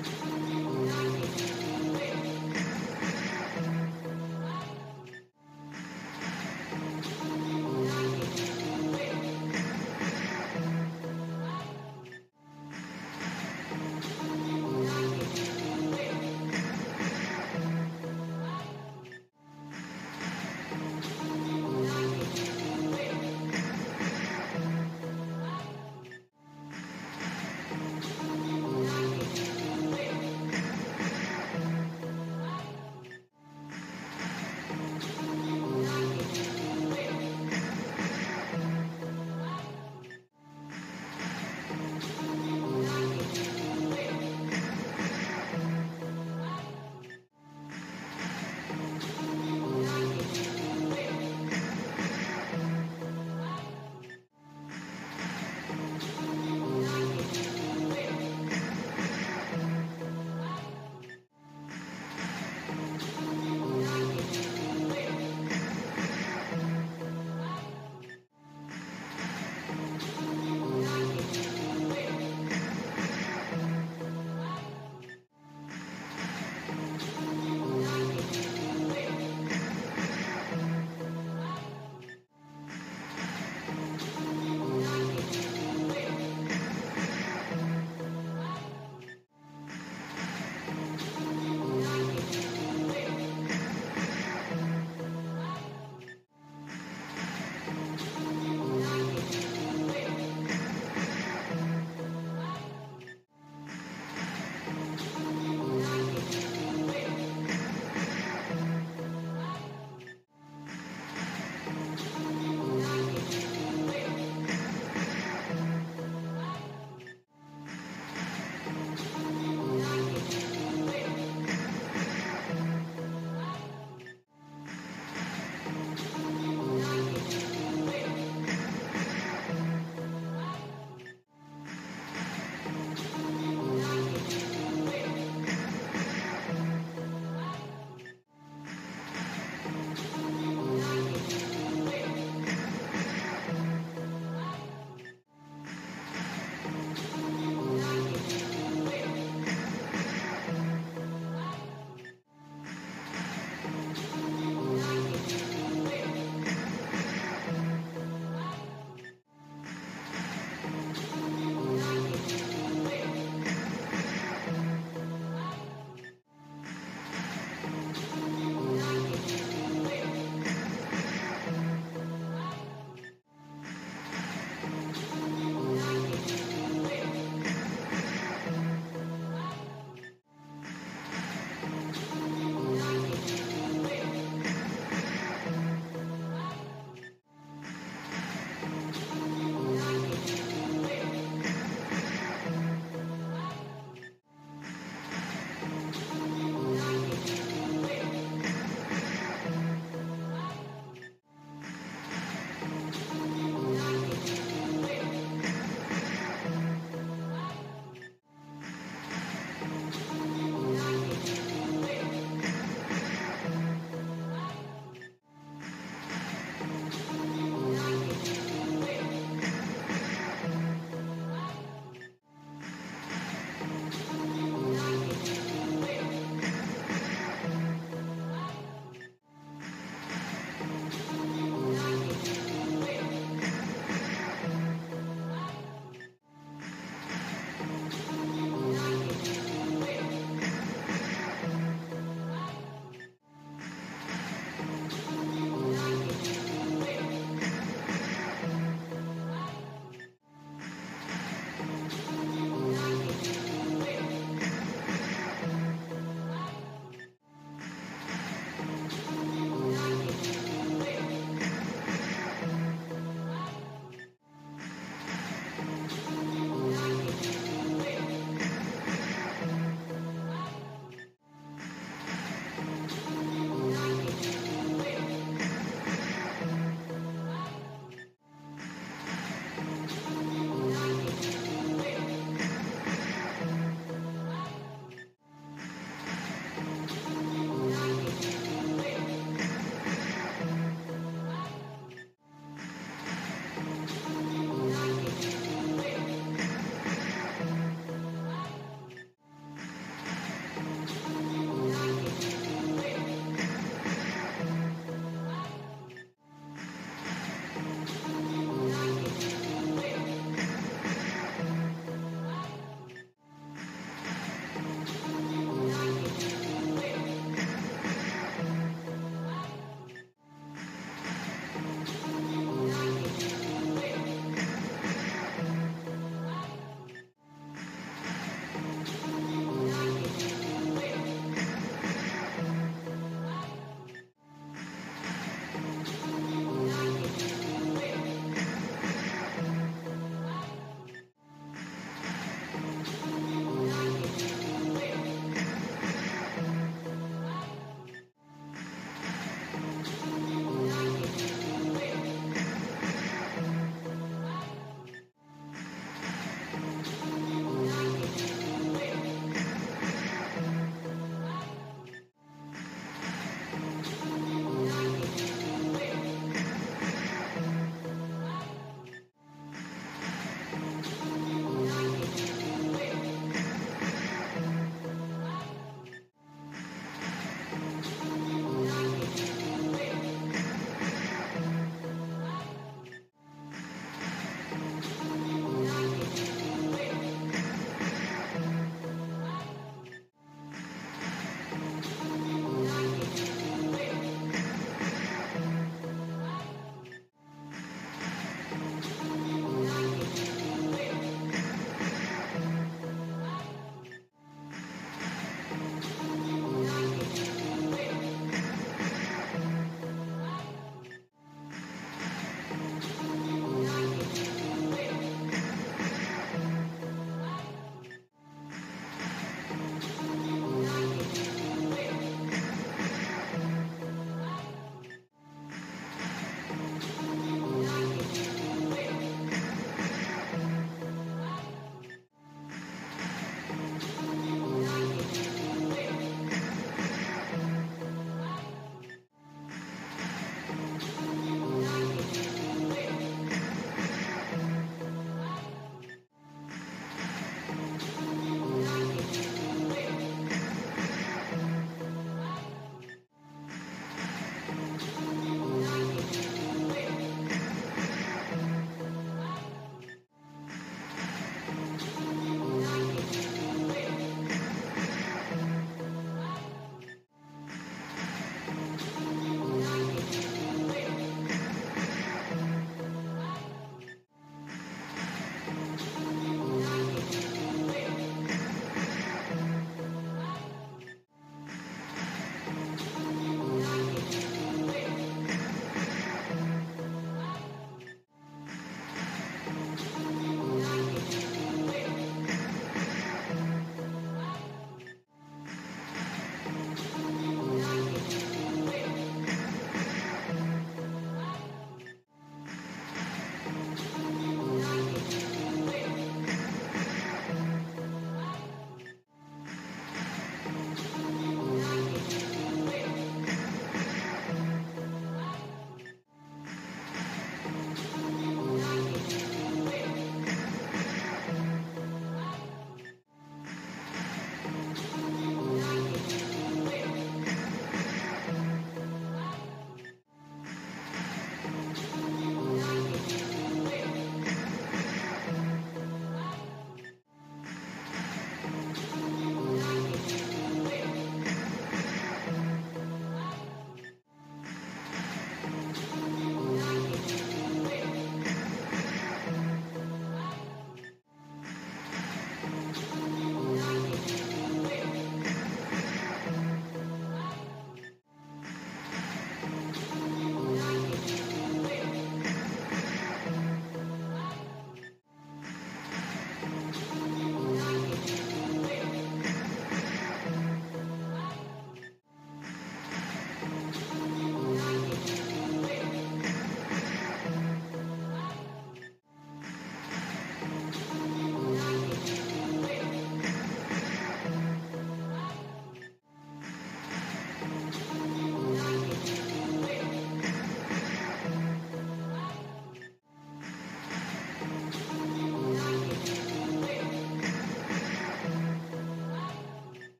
Música